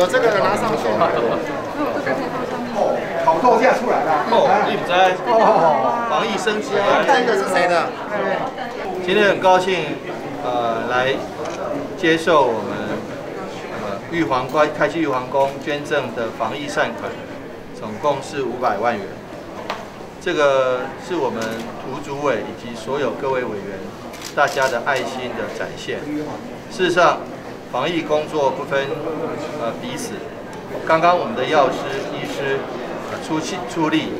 有这个的拿上去。哦，烤豆架出来了。哦，你不在哦，防疫升级啊！这个是谁的？今天很高兴，呃，来接受我们呃玉皇关开启玉皇宫捐赠的防疫善款，总共是五百万元。这个是我们涂主委以及所有各位委员大家的爱心的展现。事实上，防疫工作不分呃彼此。刚刚我们的药师、医师呃出气出力，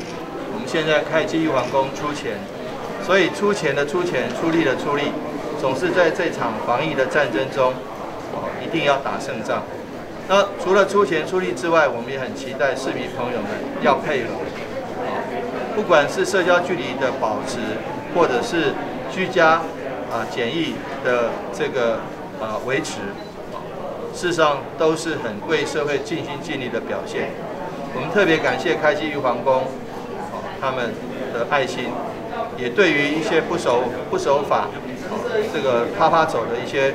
我们现在开基玉皇宫出钱，所以出钱的出钱，出力的出力，总是在这场防疫的战争中，哦一定要打胜仗。那除了出钱出力之外，我们也很期待市民朋友们要配合。啊不管是社交距离的保持，或者是居家啊检疫的这个啊维持，事实上都是很为社会尽心尽力的表现。我们特别感谢开基玉皇宫哦他们的爱心，也对于一些不守不守法、这个啪啪走的一些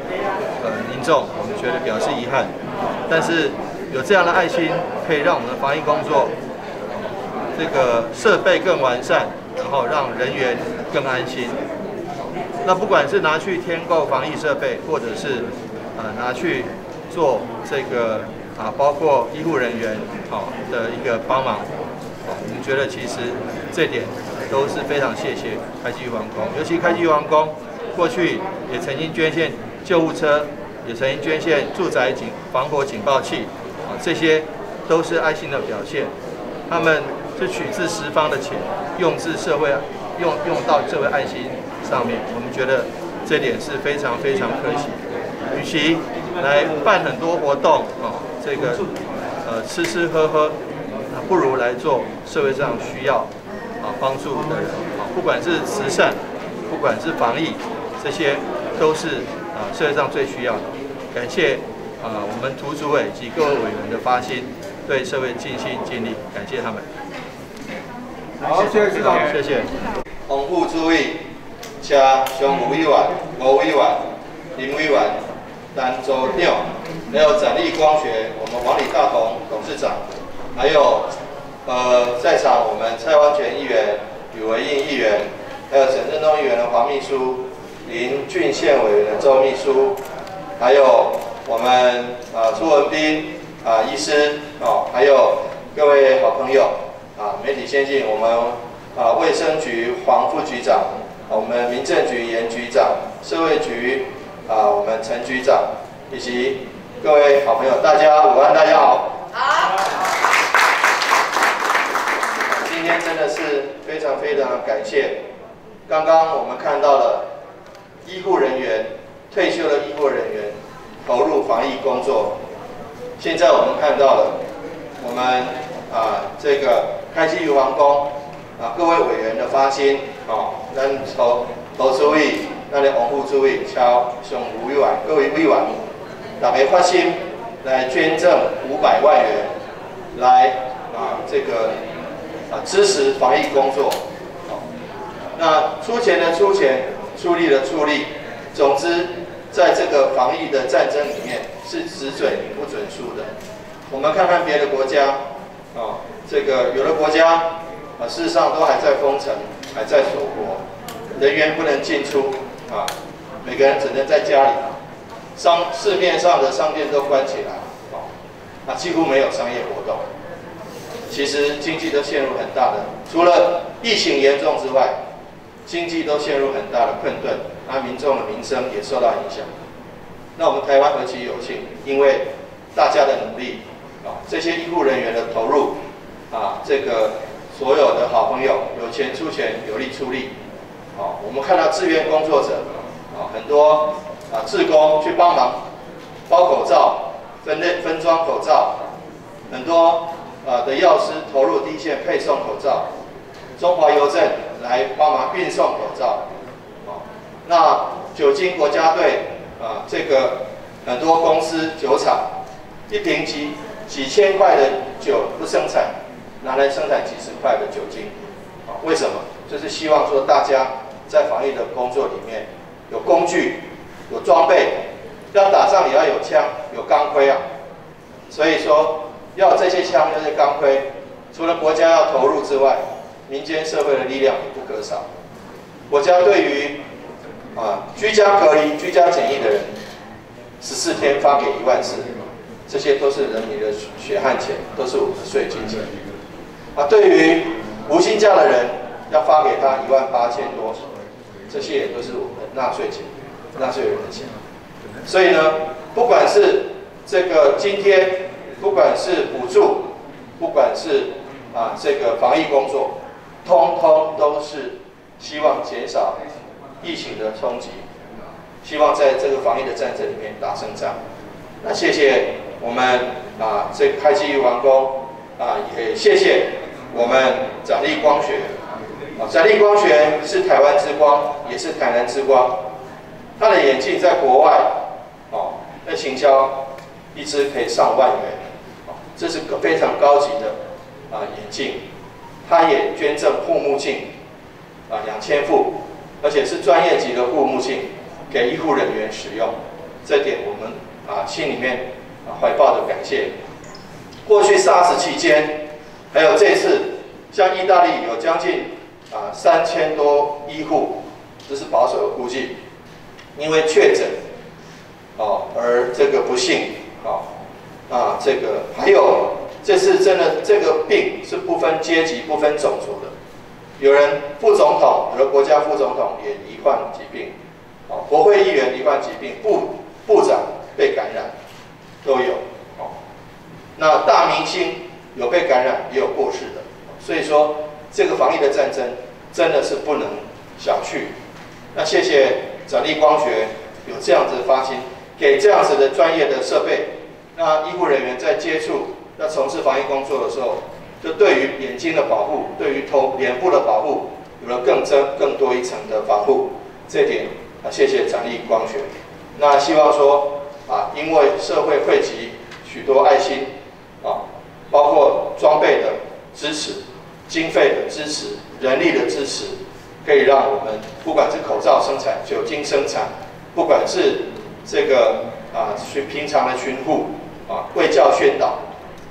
呃民众，我们觉得表示遗憾。但是有这样的爱心，可以让我们的防疫工作。这个设备更完善，然后让人员更安心。那不管是拿去添购防疫设备，或者是呃拿去做这个啊，包括医护人员好的一个帮忙，我们觉得其实这点都是非常谢谢开基王宫，尤其开基王宫过去也曾经捐献救护车，也曾经捐献住宅警防火警报器，啊，这些都是爱心的表现。他们。是取自十方的钱，用至社会，用用到社会爱心上面，我们觉得这点是非常非常可惜。与其来办很多活动啊，这个呃吃吃喝喝，不如来做社会上需要啊帮助的人啊，不管是慈善，不管是防疫，这些都是啊社会上最需要的。感谢啊我们涂主委及各位委员的发心，对社会尽心尽力，感谢他们。好，谢谢市长，谢谢。丰富注意，请常务委员、吴委员、林委员、丹州六，还有展立光学，我们王李大同董事长，还有呃在场我们蔡万全议员、吕维印议员，还有陈振东议员的黄秘书，林俊宪委员的周秘书，还有我们啊朱文斌啊医师哦，还有各位好朋友。啊，媒体先进，我们啊卫生局黄副局长，我们民政局严局长，社会局啊我们陈局长，以及各位好朋友，大家午安，大家好。好。今天真的是非常非常感谢，刚刚我们看到了医护人员退休的医护人员投入防疫工作，现在我们看到了我们。啊，这个开基于皇宫啊，各位委员的发心啊，能投投注意，咱的王副注意，敲上委员，各位委员，大家发心来捐赠五百万元，来啊这个啊支持防疫工作。好，那出钱的出钱，出力的出力，总之在这个防疫的战争里面是只准不准输的。我们看看别的国家。啊，这个有的国家啊，事实上都还在封城，还在锁国，人员不能进出啊，每个人只能在家里，商市面上的商店都关起来，啊，那几乎没有商业活动。其实经济都陷入很大的，除了疫情严重之外，经济都陷入很大的困顿，那民众的民生也受到影响。那我们台湾何其有幸，因为大家的努力。啊，这些医护人员的投入，啊，这个所有的好朋友有钱出钱，有力出力，啊，我们看到志愿工作者，啊，很多啊，志工去帮忙包口罩、分类分装口罩，很多啊的药师投入第一线配送口罩，中华邮政来帮忙运送口罩，啊，那酒精国家队啊，这个很多公司酒厂一瓶机。几千块的酒不生产，拿来生产几十块的酒精，啊，为什么？就是希望说大家在防疫的工作里面有工具、有装备，要打仗也要有枪、有钢盔啊，所以说要这些枪、这些钢盔，除了国家要投入之外，民间社会的力量也不可少。国家对于啊居家隔离、居家检疫的人，十四天发给一万四，这些都是人民的血汗钱，都是我们的税金钱。啊，对于无薪假的人，要发给他一万八千多，这些也都是我们纳税钱、纳税人的钱。所以呢，不管是这个今天，不管是补助，不管是啊这个防疫工作，通通都是希望减少疫情的冲击，希望在这个防疫的战争里面打胜仗。那谢谢我们啊这开机完工啊，也谢谢我们展力光学啊，展力光学是台湾之光，也是台南之光。它的眼镜在国外哦，那行销一支可以上万元，哦，这是个非常高级的啊眼镜。它也捐赠护目镜啊两千副，而且是专业级的护目镜给医护人员使用，这点我们啊心里面啊怀抱的感谢。过去 SARS 期间，还有这次，像意大利有将近啊三千多医护，这是保守的估计，因为确诊哦而这个不幸啊啊这个还有。这次真的，这个病是不分阶级、不分种族的。有人副总统，有的国家副总统也罹患疾病，哦，国会议员罹患疾病，部部长被感染，都有。哦，那大明星有被感染，也有过世的。所以说，这个防疫的战争真的是不能小觑。那谢谢展立光学有这样子的发心，给这样子的专业的设备，那医护人员在接触。要从事防疫工作的时候，就对于眼睛的保护，对于头脸部的保护，有了更增更多一层的防护。这点啊，谢谢展立光学。那希望说啊，因为社会汇集许多爱心啊，包括装备的支持、经费的支持、人力的支持，可以让我们不管是口罩生产、酒精生产，不管是这个啊寻平常的巡护啊、卫教宣导。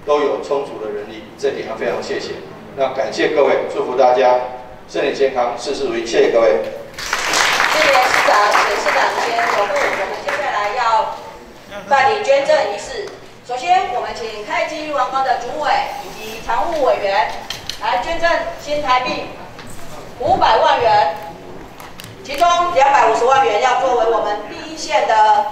都有充足的人力，这点要非常谢谢。那感谢各位，祝福大家身体健康，事事如意。谢谢各位。谢谢市长，请市长先走步。我们接下来要办理捐赠仪式。首先，我们请开机王光的主委以及常务委员来捐赠新台币五百万元，其中两百五十万元要作为我们第一线的。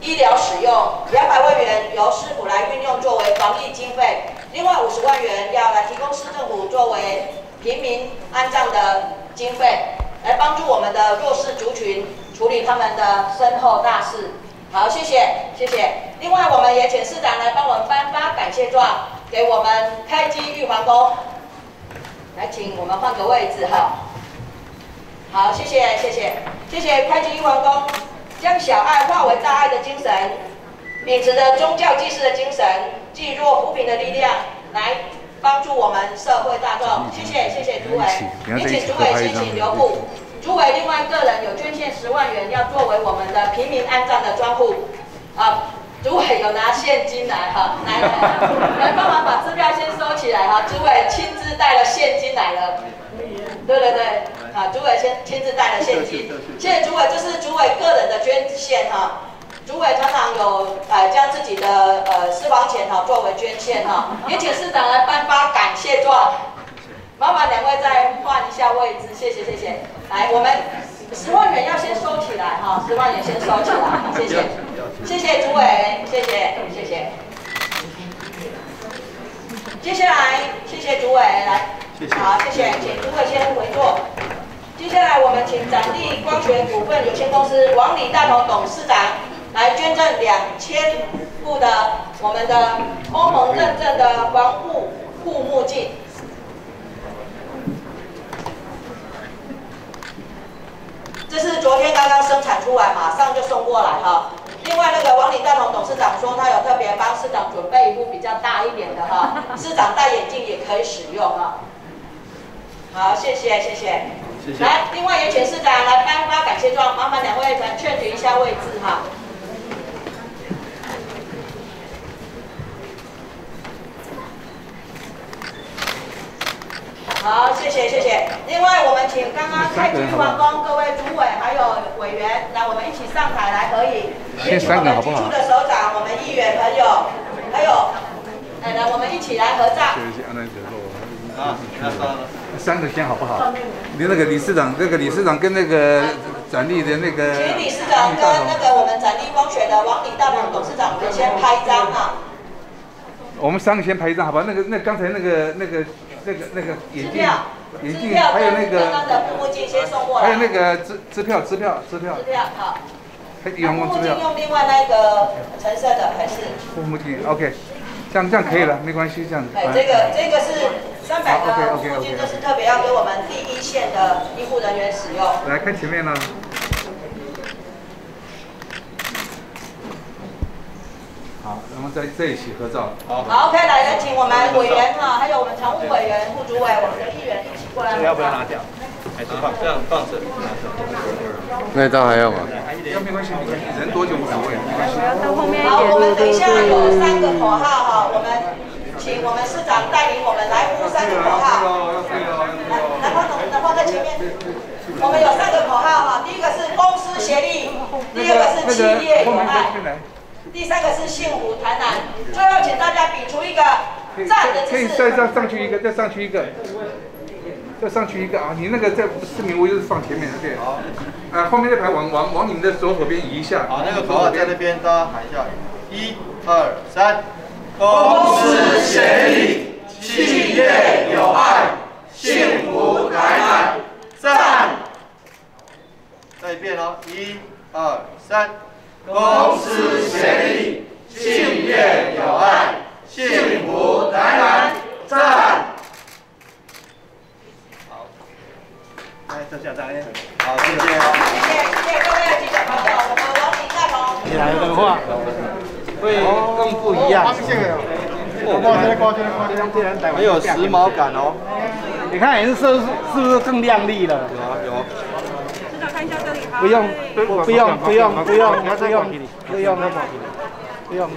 医疗使用两百万元由市府来运用作为防疫经费，另外五十万元要来提供市政府作为平民安葬的经费，来帮助我们的弱势族群处理他们的身后大事。好，谢谢，谢谢。另外，我们也请市长来帮我们颁发感谢状给我们开机玉皇宫。来，请我们换个位置哈。好，谢谢，谢谢，谢谢开机玉皇宫。将小爱化为大爱的精神，秉持着宗教祭祀的精神，济弱扶贫的力量，来帮助我们社会大众。谢谢，谢谢主委，也请主委先请留步。主委另外个人有捐献十万元，要作为我们的平民安葬的专户。啊，主委有拿现金来哈，来来来帮忙把支票先收起来哈。主委亲自带了现金来了。对对对，啊，主委先亲自带了现金，谢谢主委，这是主委个人的捐献哈。主委常常有呃将自己的呃私房钱哈作为捐献哈，也请市长来颁发感谢状。麻烦两位再换一下位置，谢谢谢谢。来，我们十万元要先收起来哈，十万元先收起来，谢谢，谢谢主委，谢谢谢谢。接下来，谢谢主委来。好，谢谢，请诸位先回座。接下来，我们请展力光学股份有限公司王李大同董事长来捐赠两千副的我们的欧盟认证的防护护目镜。这是昨天刚刚生产出来，马上就送过来哈。另外，那个王李大同董事长说，他有特别帮市长准备一副比较大一点的哈，市长戴眼镜也可以使用哈。好，谢谢，谢谢。来，另外也请市长来颁发感谢状，麻烦两位来确定一下位置哈。谢谢谢谢。另外，我们请刚刚开局完工各位主委还有委员来，我们一起上台来合影。先三个好不好？的首长，我们议员朋友，还有，来来，我们一起来合照。啊，三个先好不好？你那个理事长，那个理事长跟那个展立的那个，请理事长跟那个我们展立光学的王李大鹏董事长，我们先拍一张啊。我们三个先拍一张，好吧？那个那刚才那个那个那个那个眼镜，眼镜还有那个，还有那个支支票支票支票。支票好。还有用支票。用另外那个橙色的还是？护目镜，OK。这样这样可以了，没关系，这样子。哎，这个这个是三百个护目镜，这是特别要给我们第一线的医护人员使用。来看前面呢。好，然后在这一起合照。好。好，OK，来，来请我们委员哈，还有我们常务委员、副主委、我们的议员一起过来。要不要拿掉？还是放？这样放着。那张还要吗？要没关系，人多就无所谓，没关系。好，我们等一下有三个口号哈，我们请我们市长带领我们来呼三个口号。来，南方同南方在前面。我们有三个口号哈，第一个是公司协力，第二个是企业友爱。第三个是幸福台南，最后请大家比出一个站的。可以再上上去一个，再上去一个，再上去一个啊！你那个在市民我就是放前面对。好。啊，后面那排往往往你们的左手边移一下。好，那个口号在那边，大家喊一下：一、二、三。公司协力，企业友爱，幸福台南，站。再一遍哦，一、二、三。公司协力，企业友爱，幸福台南站。好，来坐下，张燕。好，谢谢。谢谢谢谢各位记者朋友，我们王李大鹏。起来的话，会更不一样。很有时髦感哦。你看颜色是是不是更亮丽了？有啊有。不用，不用，不用，不用，不用，不用，不用，不用。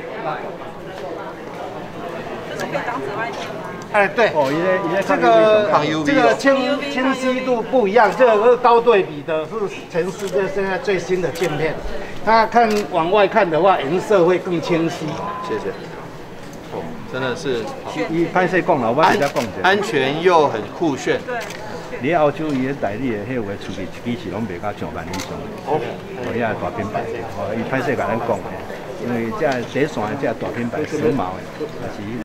这是可以当紫外线吗？哎，对，这个这个清清晰度不一样，这个是高对比的，是全世界现在最新的镜片。它看往外看的话，颜色会更清晰。谢谢。哦，真的是。以拍摄讲了，我比较讲安全又很酷炫。对。你澳洲伊个代理的迄位处理机器拢袂甲上万以上，哦，伊也大品牌，哦，伊歹势甲咱讲，因为这第一线这大品牌时髦的，也是。